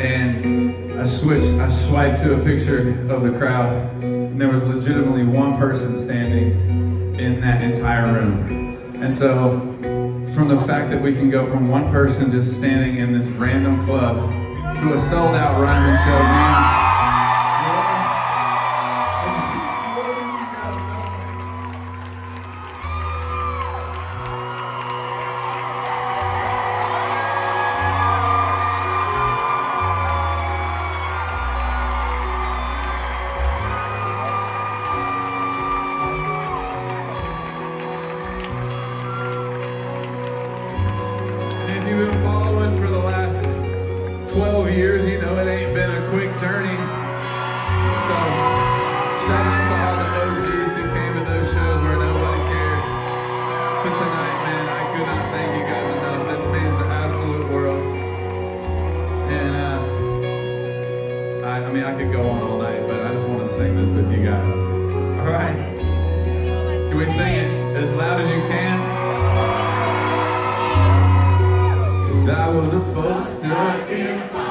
and I switched, I swiped to a picture of the crowd, and there was legitimately one person standing in that entire room. And so, from the fact that we can go from one person just standing in this random club to a sold out Ryman show if you've been following for the last 12 years, you know it ain't been a quick journey. So, shout out to all the OGs who came to those shows where nobody cares. To tonight, man, I could not thank you guys enough. This means the absolute world. And, uh, I, I mean, I could go on all night, but I just want to sing this with you guys. All right? Can we sing it as loud as you can? Was boaster in